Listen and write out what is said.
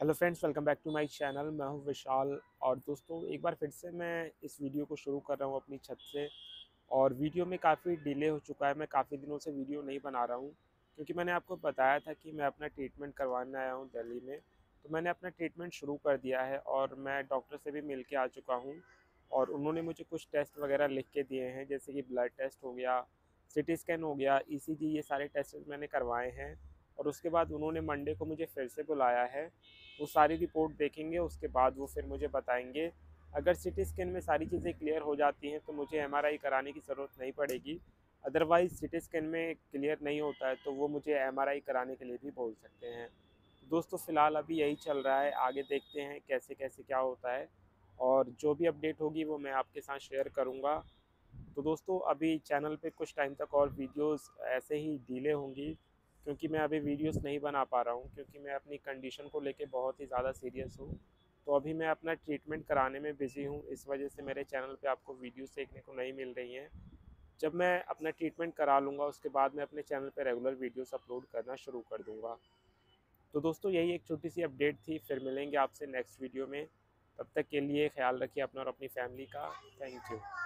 Hello friends, welcome back to my channel. मैं हूँ विशाल और दोस्तों, एक बार फिर से मैं इस वीडियो को शुरू कर रहा हूँ अपनी छत से। और वीडियो में काफ़ी डिले हो चुका है, मैं काफ़ी दिनों से वीडियो नहीं बना रहा हूँ, क्योंकि मैंने आपको बताया था कि मैं अपना ट्रीटमेंट करवाने आया हूँ दिल्ली में। तो मैंने अपना ट्रीटमेंट शुरू कर दिया है और मैं डॉक्टर से भी मिल के आ चुका हूँ और उन्होंने मुझे कुछ टेस्ट वगैरह लिख के दिए हैं, जैसे कि ब्लड टेस्ट हो गया सी स्कैन हो गया ईसीजी ये सारे टेस्ट मैंने करवाए हैं। और उसके बाद उन्होंने मंडे को मुझे फिर से बुलाया है। वो सारी रिपोर्ट देखेंगे, उसके बाद वो फिर मुझे बताएँगे। अगर सी स्कैन में सारी चीज़ें क्लियर हो जाती हैं तो मुझे एमआरआई कराने की ज़रूरत नहीं पड़ेगी। अदरवाइज़ सी स्कैन में क्लियर नहीं होता है तो वो मुझे एमआरआई कराने के लिए भी बोल सकते हैं। दोस्तों, फ़िलहाल अभी यही चल रहा है। आगे देखते हैं कैसे कैसे क्या होता है। और जो भी अपडेट होगी, वो मैं आपके साथ शेयर करूँगा। तो दोस्तों, अभी चैनल पे कुछ टाइम तक और वीडियोस ऐसे ही डीले होंगी। क्योंकि मैं अभी वीडियोस नहीं बना पा रहा हूँ, क्योंकि मैं अपनी कंडीशन को लेके बहुत ही ज़्यादा सीरियस हूँ। तो अभी मैं अपना ट्रीटमेंट कराने में बिज़ी हूँ, इस वजह से मेरे चैनल पे आपको वीडियोस देखने को नहीं मिल रही हैं। जब मैं अपना ट्रीटमेंट करा लूँगा, उसके बाद मैं अपने चैनल पर रेगुलर वीडियोज़ अपलोड करना शुरू कर दूँगा। तो दोस्तों, यही एक छोटी सी अपडेट थी, फिर मिलेंगे आपसे नेक्स्ट वीडियो में। तब तक के लिए ख्याल रखिए अपना और अपनी फैमिली का। Thank you